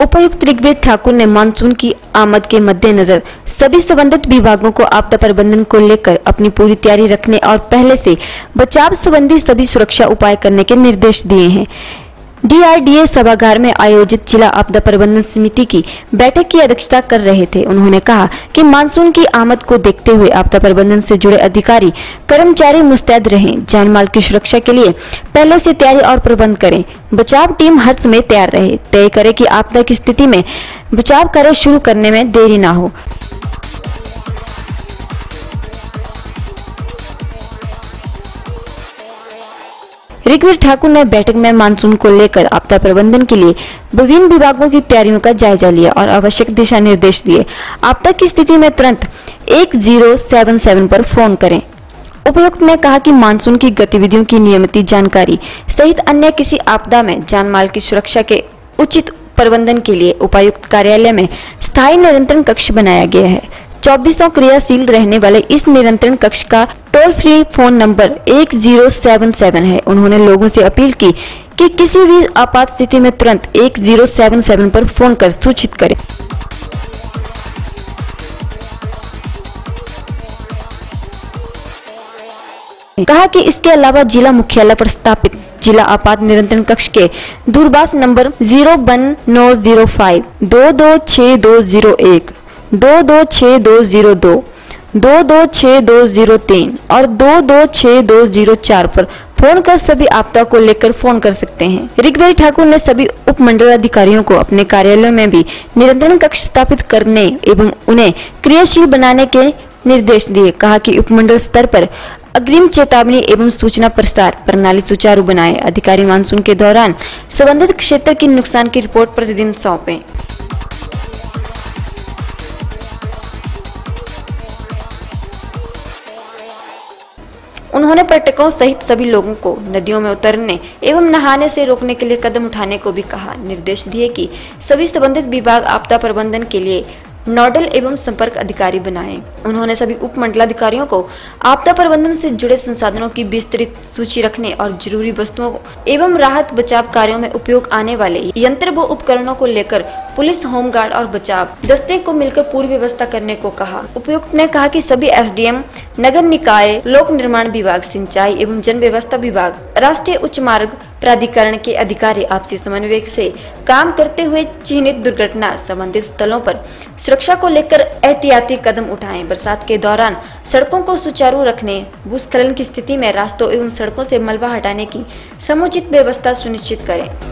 उपायुक्त ऋग्वेद ठाकुर ने मानसून की आमद के मद्देनजर सभी संबंधित विभागों को आपदा प्रबंधन को लेकर अपनी पूरी तैयारी रखने और पहले से बचाव संबंधी सभी सुरक्षा उपाय करने के निर्देश दिए हैं। डीआरडीए सभागार में आयोजित जिला आपदा प्रबंधन समिति की बैठक की अध्यक्षता कर रहे थे। उन्होंने कहा कि मानसून की आमद को देखते हुए आपदा प्रबंधन से जुड़े अधिकारी, कर्मचारी मुस्तैद रहें जान माल की सुरक्षा के लिए पहले से तैयारी और प्रबंध करें। बचाव टीम हर समय तैयार रहे। तय करे की आपदा की स्थिति में बचाव कार्य शुरू करने में देरी न हो। ऋग्वेद ठाकुर ने बैठक में मानसून को लेकर आपदा प्रबंधन के लिए विभिन्न विभागों की तैयारियों का जायजा लिया और आवश्यक दिशा निर्देश दिए। आपदा की स्थिति में तुरंत एक ज़ीरो सेवन सेवन पर फ़ोन करें। उपायुक्त ने कहा कि मानसून की गतिविधियों की नियमित जानकारी सहित अन्य किसी आपदा में जान माल की सुरक्षा के उचित प्रबंधन के लिए उपायुक्त कार्यालय में स्थायी नियंत्रण कक्ष बनाया गया है। चौबीसों क्रियाशील रहने वाले इस नियंत्रण कक्ष का टोल फ्री फ़ोन नंबर एक ज़ीरो सेवन सेवन है। उन्होंने लोगों से अपील की कि किसी भी आपात स्थिति में तुरंत एक ज़ीरो सेवन सेवन पर फ़ोन कर सूचित करें। कहा कि इसके अलावा जिला मुख्यालय पर स्थापित जिला आपात नियंत्रण कक्ष के दूरभाष नंबर ज़ीरो वन नौ ज़ीरो फाइव दो दो छः दो ज़ीरो एक दो दो छः दो ज़ीरो दो दो दो छः दो ज़ीरो तीन और दो दो छः दो ज़ीरो चार पर फ़ोन कर सभी आपदा को लेकर फ़ोन कर सकते हैं। ऋग्वेद ठाकुर ने सभी उपमंडल अधिकारियों को अपने कार्यालयों में भी नियंत्रण कक्ष स्थापित करने एवं उन्हें क्रियाशील बनाने के निर्देश दिए। कहा कि उपमंडल स्तर पर अग्रिम चेतावनी एवं सूचना प्रसार प्रणाली सुचारू बनाए। अधिकारी मानसून के दौरान संबंधित क्षेत्र की नुकसान की रिपोर्ट प्रतिदिन सौंपें। उन्होंने पर्यटकों सहित सभी लोगों को नदियों में उतरने एवं नहाने से रोकने के लिए कदम उठाने को भी कहा। निर्देश दिए कि सभी संबंधित विभाग आपदा प्रबंधन के लिए नोडल एवं संपर्क अधिकारी बनाए। उन्होंने सभी उप मंडलाधिकारियों को आपदा प्रबंधन से जुड़े संसाधनों की विस्तृत सूची रखने और ज़रूरी वस्तुओं एवं राहत बचाव कार्यों में उपयोग आने वाले यंत्र व उपकरणों को लेकर पुलिस, होमगार्ड और बचाव दस्ते को मिलकर पूरी व्यवस्था करने को कहा। उपयुक्त ने कहा कि सभी एसडीएम, नगर निकाय, लोक निर्माण विभाग, सिंचाई एवं जन व्यवस्था विभाग, राष्ट्रीय उच्च मार्ग प्राधिकरण के अधिकारी आपसी समन्वय से काम करते हुए चिन्हित दुर्घटना संबंधित स्थलों पर सुरक्षा को लेकर एहतियाती कदम उठाएँ। बरसात के दौरान सड़कों को सुचारू रखने, भूस्खलन की स्थिति में रास्तों एवं सड़कों से मलबा हटाने की समुचित व्यवस्था सुनिश्चित करें।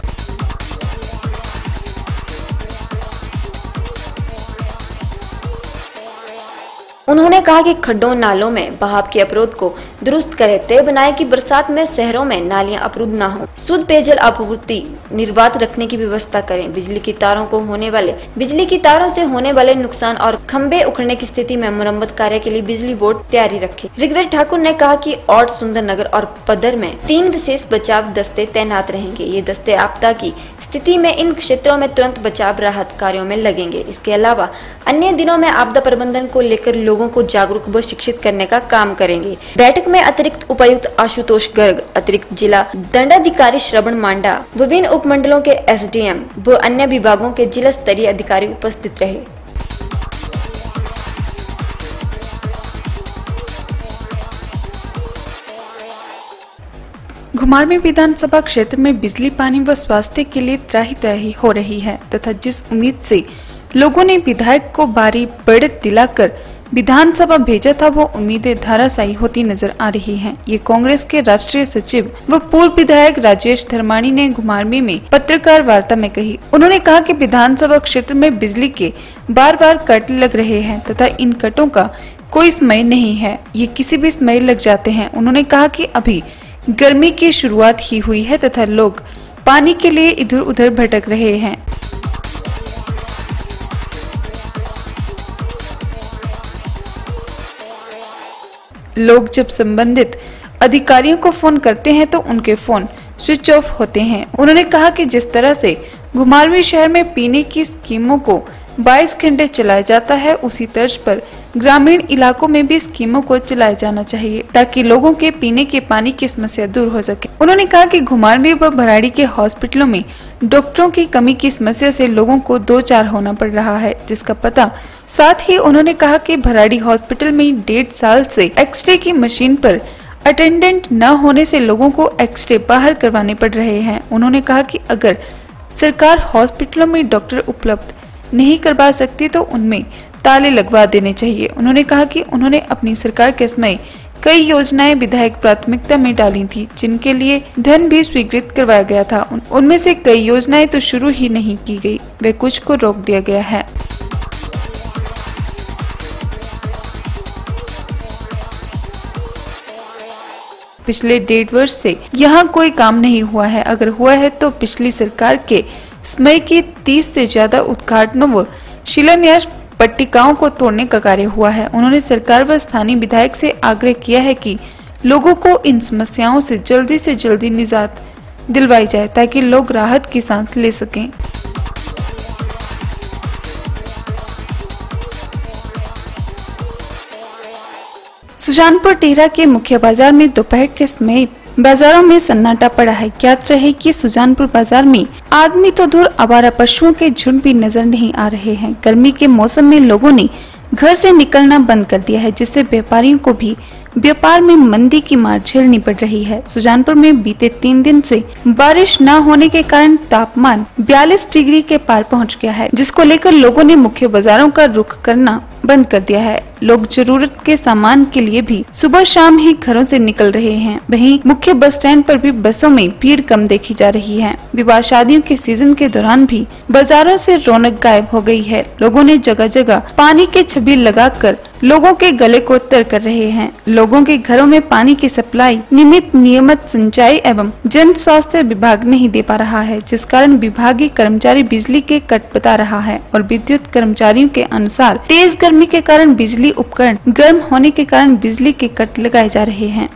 उन्होंने कहा कि खड्डों नालों में बहाव के अवरोध को दुरुस्त करे, तय बनाए कि बरसात में शहरों में नालियाँ अवरुद्ध न हो। शुद्ध पेयजल आपूर्ति निर्बाध रखने की व्यवस्था करें। बिजली की तारों को होने वाले, बिजली की तारों से होने वाले नुकसान और खम्बे उखड़ने की स्थिति में मुरम्मत कार्य के लिए बिजली बोर्ड तैयारी रखे। ऋग्वेद ठाकुर ने कहा की और सुंदर नगर और पदर में तीन विशेष बचाव दस्ते तैनात रहेंगे। ये दस्ते आपदा की स्थिति में इन क्षेत्रों में तुरंत बचाव राहत कार्यों में लगेंगे। इसके अलावा अन्य दिनों में आपदा प्रबंधन को लेकर लोगों को जागरूक व शिक्षित करने का काम करेंगे। बैठक में अतिरिक्त उपायुक्त आशुतोष गर्ग, अतिरिक्त जिला दंडाधिकारी श्रवण मांडा, विभिन्न उपमंडलों के एसडीएम व अन्य विभागों के जिला स्तरीय अधिकारी उपस्थित रहे। घुमार में विधानसभा क्षेत्र में बिजली, पानी व स्वास्थ्य के लिए त्राही त्राही हो रही है तथा जिस उम्मीद से लोगों ने विधायक को बारी बढ़त दिलाकर विधानसभा भेजा था, वो उम्मीदें धाराशाही होती नज़र आ रही हैं। ये कांग्रेस के राष्ट्रीय सचिव व पूर्व विधायक राजेश धर्माणी ने घुमारवी में पत्रकार वार्ता में कही। उन्होंने कहा कि विधानसभा क्षेत्र में बिजली के बार बार कट लग रहे हैं तथा इन कटों का कोई समय नहीं है। ये किसी भी समय लग जाते हैं। उन्होंने कहा की अभी गर्मी की शुरुआत ही हुई है तथा लोग पानी के लिए इधर उधर भटक रहे हैं। लोग जब संबंधित अधिकारियों को फ़ोन करते हैं तो उनके फ़ोन स्विच ऑफ़ होते हैं। उन्होंने कहा कि जिस तरह से घुमारवी शहर में पीने की स्कीमों को 22 घंटे चलाया जाता है, उसी तर्ज पर ग्रामीण इलाकों में भी स्कीमों को चलाया जाना चाहिए ताकि लोगों के पीने के पानी की समस्या दूर हो सके। उन्होंने कहा कि घुमारवी व भराड़ी के हॉस्पिटलों में डॉक्टरों की कमी की समस्या से लोगों को दो चार होना पड़ रहा है, जिसका पता साथ ही उन्होंने कहा कि भराड़ी हॉस्पिटल में डेढ़ साल से एक्सरे की मशीन पर अटेंडेंट न होने से लोगों को एक्सरे बाहर करवाने पड़ रहे हैं। उन्होंने कहा कि अगर सरकार हॉस्पिटलों में डॉक्टर उपलब्ध नहीं करवा सकती तो उनमें ताले लगवा देने चाहिए। उन्होंने कहा कि उन्होंने अपनी सरकार के समय कई योजनाएँ विधायक प्राथमिकता में डाली थी जिनके लिए धन भी स्वीकृत करवाया गया था। उन, उनमें से कई योजनाएँ तो शुरू ही नहीं की गई वे कुछ को रोक दिया गया है। पिछले डेढ़ वर्ष से यहाँ कोई काम नहीं हुआ है। अगर हुआ है तो पिछली सरकार के समय के तीस से ज़्यादा उद्घाटनों व शिलान्यास पट्टिकाओं को तोड़ने का कार्य हुआ है। उन्होंने सरकार व स्थानीय विधायक से आग्रह किया है कि लोगों को इन समस्याओं से जल्दी से जल्दी निजात दिलवाई जाए ताकि लोग राहत की सांस ले सकें। सुजानपुर टेहरा के मुख्य बाज़ार में दोपहर के समय बाजारों में सन्नाटा पड़ा है। ज्ञात रहे कि सुजानपुर बाज़ार में आदमी तो दूर आवारा पशुओं के झुंड भी नज़र नहीं आ रहे हैं। गर्मी के मौसम में लोगों ने घर से निकलना बंद कर दिया है, जिससे व्यापारियों को भी व्यापार में मंदी की मार झेलनी पड़ रही है। सुजानपुर में बीते तीन दिन से बारिश न होने के कारण तापमान 42 डिग्री के पार पहुँच गया है, जिसको लेकर लोगों ने मुख्य बाजारों का रुख करना बंद कर दिया है। लोग ज़रूरत के सामान के लिए भी सुबह शाम ही घरों से निकल रहे हैं। वहीं मुख्य बस स्टैंड पर भी बसों में भीड़ कम देखी जा रही है। विवाह शादियों के सीज़न के दौरान भी बाजारों से रौनक गायब हो गई है। लोगों ने जगह जगह पानी के छबील लगाकर लोगों के गले को तर कर रहे हैं। लोगों के घरों में पानी की सप्लाई नियमित नियमित सिंचाई एवं जन स्वास्थ्य विभाग नहीं दे पा रहा है, जिस कारण विभागीय कर्मचारी बिजली के कट बता रहा है और विद्युत कर्मचारियों के अनुसार तेज गर्मी के कारण बिजली उपकरण गर्म होने के कारण बिजली के कट लगाए जा रहे हैं।